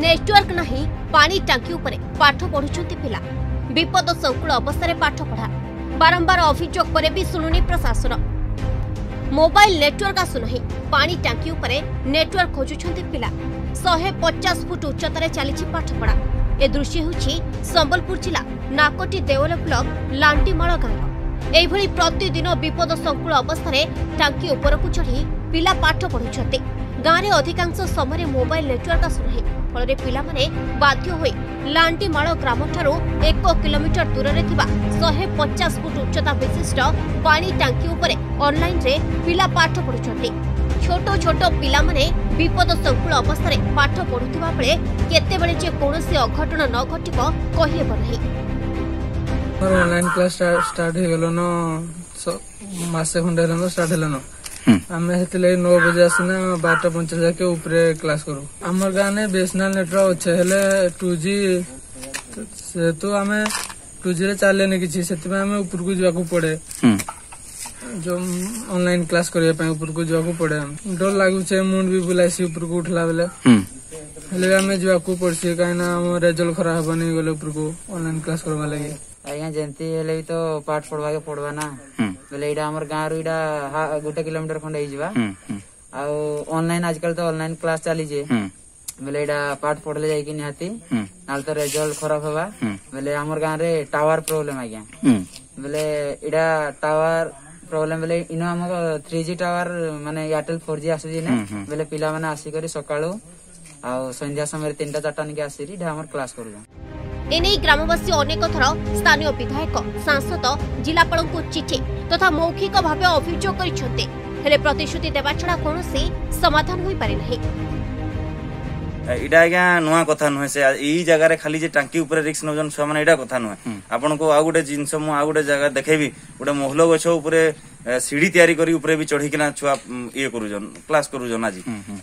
network ନାହିଁ ପାଣି ଟାଙ୍କି ଉପରେ ପାଠ ପଢ଼ୁଛନ୍ତି ପିଲା ବିପଦ ସଂକୁଳ ଅବସ୍ଥାରେ ପାଠପଢ଼ା ବାରମ୍ବାର ଅଭିଯୋଗ ପରେ ବି ଶୁଣୁନି ପ୍ରଶାସନ ମୋବାଇଲ ନେଟୱାର୍କ ଆସୁନାହିଁ ପାଣି ଟାଙ୍କି ଉପରେ ନେଟୱାର୍କ ଖୋଜୁଛନ୍ତି ପିଲା ଶହେ ପଚାଶ ଫୁଟ ଉଚ୍ଚତାରେ ଚାଲିଛି ପାଠପଢ଼ା ଏ ଦୃଶ୍ୟ ହେଉଛି ସମ୍ବଲପୁର ଜିଲ୍ଲା ନାକଟି ଦେଓଲ ବ୍ଲକ ଲାଣ୍ଟିମାଳ ଗାଁର ଏହିଭଳି ପ୍ରତିଦିନ ବିପଦ ସଂକୁଳ ଅବସ୍ଥାରେ ଟାଙ୍କି ଉପରକୁ ଚଢ଼ି ପିଲା ପାଠ ପଢ଼ୁଛନ୍ତି ଗାଁରେ ଅଧିକାଂଶ ସମୟରେ ମୋବାଇଲ ନେଟୱାର୍କ ଆସୁନାହିଁ ଫଳରେ ପିଲାମାନେ ବାଧ୍ୟ ହୋଇ ଲାଣ୍ଡିମାଳ ଗ୍ରାମଠାରୁ ଏକ କିଲୋମିଟର ଦୂରରେ ଥିବା ଶହେ ପଚାଶ ଫୁଟ ଉଚ୍ଚତା ବିଶିଷ୍ଟ ପାଣି ଟାଙ୍କି ଉପରେ ଅନ୍ଲାଇନ୍ରେ ପିଲା ପାଠ ପଢ଼ୁଛନ୍ତି ଛୋଟ ଛୋଟ ପିଲାମାନେ ବିପଦ ସଂକୁଳ ଅବସ୍ଥାରେ ପାଠ ପଢ଼ୁଥିବା ବେଳେ କେତେବେଳେ ଯେ କୌଣସି ଅଘଟଣ ନ ଘଟିବ କହିହେବ ନାହିଁ ଅନଲାଇନ୍ କ୍ଲାସ୍ ଷ୍ଟାର୍ଟ ହେଇଗଲନ ମାସେ ଖଣ୍ଡେ ହେଲାନ ଷ୍ଟାର୍ଟ ହେଲାନ आम से नौ बजे आसने बारट पंचाश जाके ऊपर क्लास करू आम गाँव ने बेसनाल नेटवर्क अच्छे टू जी से तो आम टू जी चलिए कि पड़े जो ऑनलाइन क्लास करने ऊपर को जवाक पड़े डर लगुचे मुंड भी बुलाईसी सी ऊपर को उठला बेले हेले आम जवाक पड़सी कहीं रेजल्ट खराब हबनी गले ऊपर को ऑनलाइन क्लास करवा लगे ଆଜ୍ଞା ଯେମିତି ହେଲେ ବି ତ ପାଠ ପଢବାକେ ପଡବା ନା ବୋଲେ ଏଇଟା ଆମର ଗାଁରୁ ଏଇଟା ଗୋଟେ କିଲୋମିଟର ଖଣ୍ଡେ ହେଇଯିବା ଆଉ ଅନଲାଇନ ଆଜିକାଲି ତ ଅନଲାଇନ କ୍ଲାସ ଚାଲିଛି ବୋଲେ ଏଇଟା ପାଠ ପଢିଲେ ଯାଇକି ନିହାତି ନହେଲେ ତ ରେଜଲ୍ଟ ଖରାପ ହେବା ବୋଲେ ଆମର ଗାଁରେ ଟାୱାର ପ୍ରୋବ୍ଲେମ ଆଜ୍ଞା ବୋଲେ ଏଇଟା ଟାୱାର ପ୍ରୋବ୍ଲେମ ବୋଲେ ଇନ ଆମ ଥ୍ରୀ ଜି ଟାୱାର ମାନେ ଏୟାରଟେଲ ଫୋର ଜି ଆସୁଛି ନା ବୋଲେ ପିଲାମାନେ ଆସିକରି ସକାଳୁ ଆଉ ସନ୍ଧ୍ୟା ସମୟରେ ତିନିଟା ଚାରିଟା ନିକି ଆସିକି ଆମର କ୍ଲାସ କରୁଛନ୍ এনে গ্রামবাসী অনেক থর স্থানীয় বিধায়ক সাংসদ জেলাপালঙ্কু চিঠি তথা মৌখিক ভাবে অভিযোগ করেছেন হলে প্রতিশ্রুতি দেওয়া ছড়া কোণী সমাধান হয়ে না এটা আজ্ঞা নূয়া কথা নুহে সে এই জায়গায় খালি যে টাঙ্কি উপরে রিক্স নেউছন ছুয়া মানে এটা কথা নুহে আপনার আউ গোটে জিনিস মু আউ গোটে জায়গা দেখেবি গোটে মহল গছ উপরে সিঁড়ি তৈরি করি উপরে বি চড়িকিনা ছুয়া ইয়ে করুছন ক্লাস করুছন আজি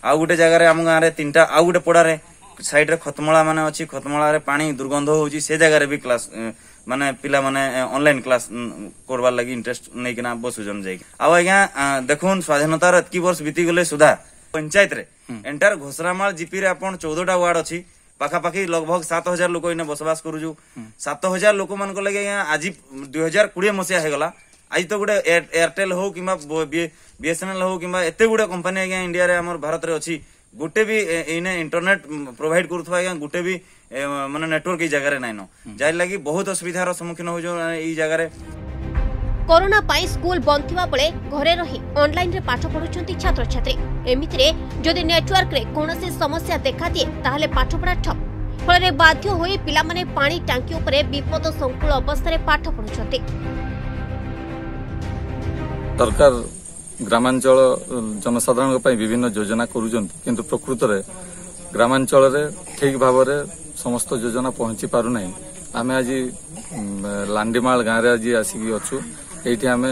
আউ গোটে জায়গায় আম গাঁরে তিনটা আউ গোটে পড়ারে ସାଇଡ୍ରେ ଖତମଳା ମାନେ ଅଛି ଖତମଳାରେ ପାଣି ଦୁର୍ଗନ୍ଧ ହେଉଛି ସେ ଜାଗାରେ ବି କ୍ଲାସ୍ ମାନେ ପିଲାମାନେ ଅନଲାଇନ୍ କ୍ଲାସ୍ କରବାର୍ ଲାଗି ଇଣ୍ଟରେଷ୍ଟ ନେଇକିନା ବସୁଛନ୍ ଯାଇକି ଆଉ ଆଜ୍ଞା ଦେଖୁନ୍ ସ୍ୱାଧୀନତାର ଏତ୍କି ବର୍ଷ ବିତିଗଲେ ସୁଦ୍ଧା ପଞ୍ଚାୟତରେ ଏଣ୍ଟାର ଘୋଷରାମାଳ ଜିପିରେ ଆପଣ ଚଉଦଟା ୱାର୍ଡ ଅଛି ପାଖାପାଖି ଲଗଭଗ ସାତ ହଜାର ଲୋକ ଏଇନେ ବସବାସ କରୁଛୁ ସାତ ହଜାର ଲୋକମାନଙ୍କ ଲାଗି ଆଜ୍ଞା ଆଜି ଦୁଇ ହଜାର କୋଡ଼ିଏ ମସିହା ହେଇଗଲା ଆଜି ତ ଗୋଟେ ଏୟାରଟେଲ୍ ହଉ କିମ୍ବା ବିଏସ୍ଏନ୍ଏଲ୍ ହଉ କିମ୍ବା ଏତେ ଗୁଡେ କମ୍ପାନୀ ଆଜ୍ଞା ଇଣ୍ଡିଆରେ ଆମର ଭାରତରେ ଅଛି গোটে বি ইনে ইন্টরনেট প্রোভাইড করুথবা আজ্ঞা গোটে বি মানে নেটওয়ার্ক এই জায়গায় নাইন যার লাগি বহুত অসুবিধার সম্মুখীন হচ্ছে এই জায়গায় করোনা পাই স্কুল বন্ধ থিবা বেলে ঘরে রহি অনলাইন রে পাঠ পড়ুছন্তি ছাত্রছাত্রী এমিতিরে যদি নেটওয়ার্ক রে কোনসি সমস্যা দেখা দিয়ে তাহলে পাঠপড়া ঠপ ফলরে বাধ্য হয়ে পিলামানে পানি টাঙ্কি উপরে বিপদ সংকুল অবস্থায় পাঠ পড়ুছন্তি সরকার ଗ୍ରାମାଞ୍ଚଳ ଜନସାଧାରଣଙ୍କ ପାଇଁ ବିଭିନ୍ନ ଯୋଜନା କରୁଛନ୍ତି କିନ୍ତୁ ପ୍ରକୃତରେ ଗ୍ରାମାଞ୍ଚଳରେ ଠିକ୍ ଭାବରେ ସମସ୍ତ ଯୋଜନା ପହଞ୍ଚି ପାରୁନାହିଁ ଆମେ ଆଜି ଲାଣ୍ଡିମାଳ ଗାଁରେ ଆଜି ଆସିକି ଅଛୁ ଏଇଠି ଆମେ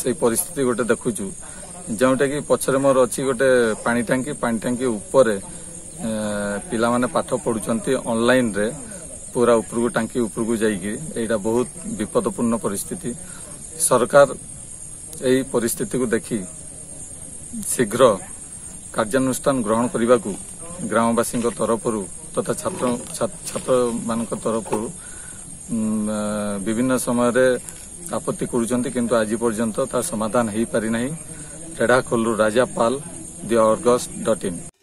ସେଇ ପରିସ୍ଥିତି ଗୋଟେ ଦେଖୁଛୁ ଯେଉଁଟାକି ପଛରେ ମୋର ଅଛି ଗୋଟେ ପାଣି ଟାଙ୍କି ପାଣି ଟାଙ୍କି ଉପରେ ପିଲାମାନେ ପାଠ ପଢୁଛନ୍ତି ଅନଲାଇନ୍ରେ ପୁରା ଉପରକୁ ଟାଙ୍କି ଉପରକୁ ଯାଇକି ଏଇଟା ବହୁତ ବିପଦପୂର୍ଣ୍ଣ ପରିସ୍ଥିତି ସରକାର ଏହି ପରିସ୍ଥିତିକୁ ଦେଖି ଶୀଘ୍ର କାର୍ଯ୍ୟାନୁଷ୍ଠାନ ଗ୍ରହଣ କରିବାକୁ ଗ୍ରାମବାସୀଙ୍କ ତରଫରୁ ତଥା ଛାତ୍ର ଛାତ୍ରମାନଙ୍କ ତରଫରୁ ବିଭିନ୍ନ ସମୟରେ ଆପତ୍ତି କରୁଛନ୍ତି କିନ୍ତୁ ଆଜି ପର୍ଯ୍ୟନ୍ତ ତାର ସମାଧାନ ହୋଇପାରିନାହିଁ ରେଢ଼ାଖୋଲରୁ Raja Pal the August dot in